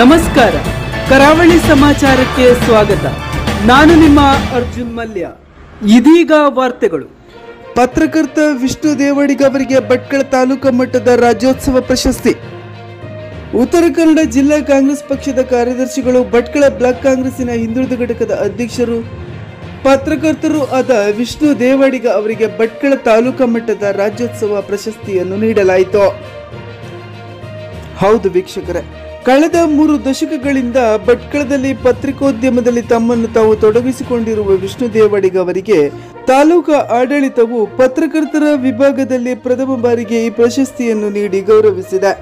ನಮಸ್ಕಾರ. ಕರಾವಳಿ ಸಮಾಚಾರಕ್ಕೆ ಸ್ವಾಗತ. ನಾನು ನಿಮ್ಮ ಅರ್ಜುನ್ ಮಲ್ಯ. ಇದೀಗ ವಾರ್ತೆಗಳು. ಪತ್ರಕರ್ತ ವಿಷ್ಣು ದೇವಡಿಗ ಅವರಿಗೆ ಭಟ್ಕಳ ತಾಲೂಕು ಮಟ್ಟದ ರಾಜ್ಯೋತ್ಸವ ಪ್ರಶಸ್ತಿ. ಉತ್ತರ ಕನ್ನಡ ಜಿಲ್ಲಾ ಕಾಂಗ್ರೆಸ್ ಪಕ್ಷದ ಕಾರ್ಯದರ್ಶಿಗಳು ಭಟ್ಕಳ ಬ್ಲಾಕ್ ಕಾಂಗ್ರೆಸ್ಸಿನ ಹಿಂದುಳಿದ ಘಟಕದ ಅಧ್ಯಕ್ಷರು, ಪತ್ರಕರ್ತರು ಆದ ವಿಷ್ಣು ದೇವಡಿಗ ಅವರಿಗೆ ಭಟ್ಕಳ ತಾಲೂಕು ಮಟ್ಟದ ರಾಜ್ಯೋತ್ಸವ ಪ್ರಶಸ್ತಿಯನ್ನು ನೀಡಲಾಯಿತು. ಹೌದು ವೀಕ್ಷಕರೇ ಕಳೆದ ಮೂರು ದಶಕಗಳಿಂದ ಭಟ್ಕಳದಲ್ಲಿ ಪತ್ರಿಕೋದ್ಯಮದಲ್ಲಿ ತಮ್ಮನ್ನು ತಾವು ತೊಡಗಿಸಿಕೊಂಡಿರುವ ವಿಷ್ಣು ದೇವಡಿಗ ಅವರಿಗೆ ತಾಲೂಕಾ ಆಡಳಿತವು ಪತ್ರಕರ್ತರ ವಿಭಾಗದಲ್ಲಿ ಪ್ರಥಮ ಬಾರಿಗೆ ಈ ಪ್ರಶಸ್ತಿಯನ್ನು ನೀಡಿ ಗೌರವಿಸಿದೆ.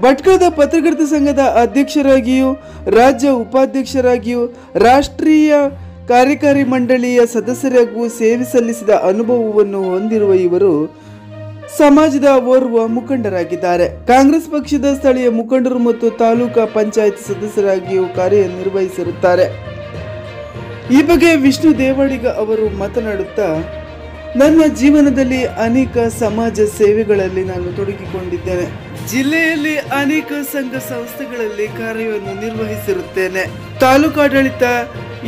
ಭಟ್ಕಳದ ಪತ್ರಕರ್ತ ಸಂಘದ ಅಧ್ಯಕ್ಷರಾಗಿಯೂ, ರಾಜ್ಯ ಉಪಾಧ್ಯಕ್ಷರಾಗಿಯೂ, ರಾಷ್ಟ್ರೀಯ ಕಾರ್ಯಕಾರಿ ಮಂಡಳಿಯ ಸದಸ್ಯರಾಗಿಯೂ ಸೇವೆ ಸಲ್ಲಿಸಿದ ಅನುಭವವನ್ನು ಹೊಂದಿರುವ ಇವರು ಸಮಾಜದ ಓರ್ವ ಮುಖಂಡರಾಗಿದ್ದಾರೆ. ಕಾಂಗ್ರೆಸ್ ಪಕ್ಷದ ಸ್ಥಳೀಯ ಮುಖಂಡರು ಮತ್ತು ತಾಲೂಕಾ ಪಂಚಾಯತ್ ಸದಸ್ಯರಾಗಿಯೂ ಕಾರ್ಯನಿರ್ವಹಿಸಿರುತ್ತಾರೆ. ಈ ಬಗ್ಗೆ ವಿಷ್ಣು ದೇವಾಡಿಗ ಅವರು ಮಾತನಾಡುತ್ತಾ, ನನ್ನ ಜೀವನದಲ್ಲಿ ಅನೇಕ ಸಮಾಜ ಸೇವೆಗಳಲ್ಲಿ ನಾನು ತೊಡಗಿಕೊಂಡಿದ್ದೇನೆ. ಜಿಲ್ಲೆಯಲ್ಲಿ ಅನೇಕ ಸಂಘ ಸಂಸ್ಥೆಗಳಲ್ಲಿ ಕಾರ್ಯವನ್ನು ನಿರ್ವಹಿಸಿರುತ್ತೇನೆ. ತಾಲೂಕಾಡಳಿತ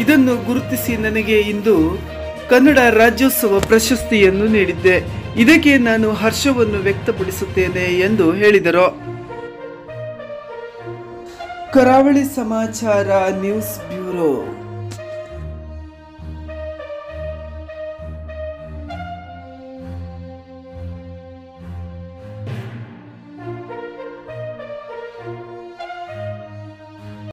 ಇದನ್ನು ಗುರುತಿಸಿ ನನಗೆ ಇಂದು ಕನ್ನಡ ರಾಜ್ಯೋತ್ಸವ ಪ್ರಶಸ್ತಿಯನ್ನು ನೀಡಿದ್ದೆ. ಇದಕ್ಕೆ ನಾನು ಹರ್ಷವನ್ನು ವ್ಯಕ್ತಪಡಿಸುತ್ತೇನೆ ಎಂದು ಹೇಳಿದರು. ಕರಾವಳಿ ಸಮಾಚಾರ ನ್ಯೂಸ್ ಬ್ಯೂರೋ.